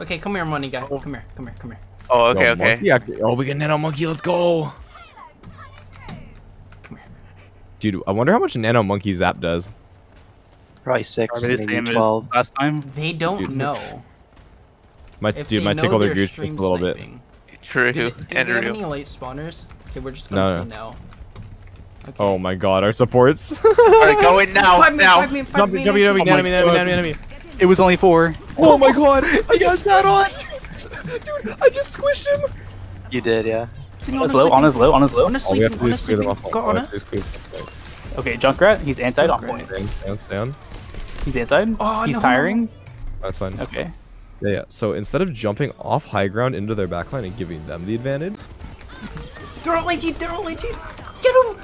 Okay, come here, money guy. Oh. Come here, come here, come here. Oh, okay, Yo, okay. monkey oh, we can nano monkey. Let's go. Come here. Dude, I wonder how much nano monkey zap does. Probably six, Probably maybe same as twelve. last time. They don't Dude. know. My If dude, my tickle their they're goose just a little bit. True. Do, do and they have real. any late spawners? Okay, we're just gonna no. say no. Okay. Oh my god, our supports. Alright, go in now. Five me, now. five me, five Jump, me, jump, no jump, kill. my enemy, enemy, God. enemy, enemy. It was only four. Oh my god, I got that on. Dude, I just squished him. You did, yeah. On his low, on his low, on his low. Honor All we have to do is clear them off. Go All we honor. have to do is clear them off. Okay, Junkrat, he's inside on Junkrat. point. Stand, stand, stand. He's inside. Oh, he's no. tiring. That's fine. Okay. Yeah, yeah. So instead of jumping off high ground into their backline and giving them the advantage, They're all 18, they're all 18. Get him!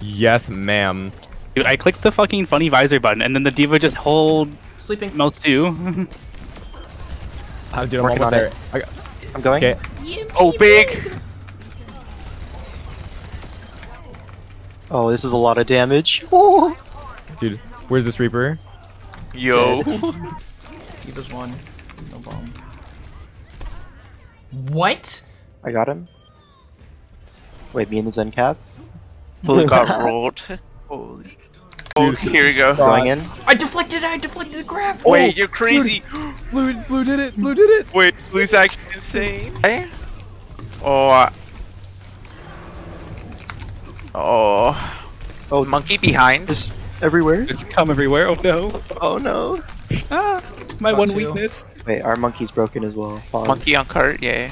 yes, ma'am. Dude, I clicked the fucking funny visor button, and then the D.Va just hold Sleeping. mouse two. Uh, dude, I'm Working almost there. I got, I'm going. okay. Oh, big. Oh, this is a lot of damage. Oh. Dude, where's this Reaper? Yo. D.Va's one. No bomb. What? I got him. Wait, me and the Zencath? Fully got rolled. Holy. Oh, here we go. Going in. I deflected it, I deflected the graph! Wait, you're crazy. Blue, blue did it. Blue did it. Wait, Blue's actually insane. Hey? Oh. Oh. Oh, Monkey behind. just everywhere. It's come everywhere. Oh no. Oh no. Ah, my Got one two. weakness. Wait, our monkey's broken as well. Fog. Monkey on cart, yeah.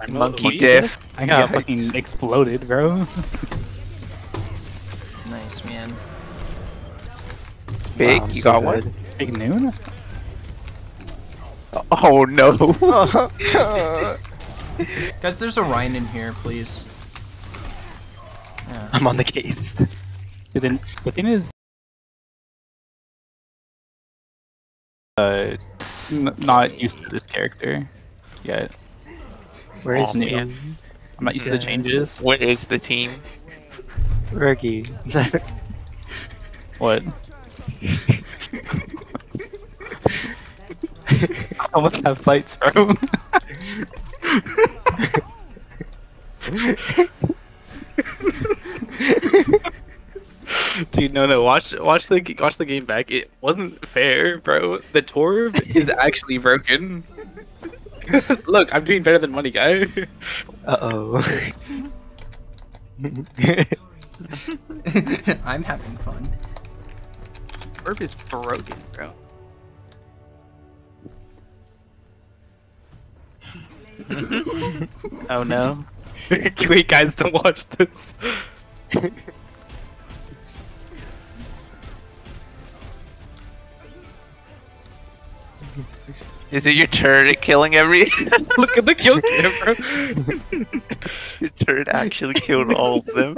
I'm Monkey what diff. I got Yikes. fucking exploded, bro. Nice, man. Big, Wow, you so got one? Big noon. Oh no. Guys, there's a Ryan in here, please. Yeah. I'm on the case. Dude, then the thing is, uh, n- not used to this character yet. Where is Aw, he? man. I'm not used to the changes. Where is the team? Reggie. What? I almost have sights, bro. Dude, no, no. Watch, watch the, watch the game back. It wasn't fair, bro. The Torb is actually broken. Look, I'm doing better than Money Guy. uh oh. I'm having fun. Torb is broken, bro. oh no. Wait, guys, don't watch this. Is it your turret killing every? Look at the kill cam, bro. your turret actually killed all of them.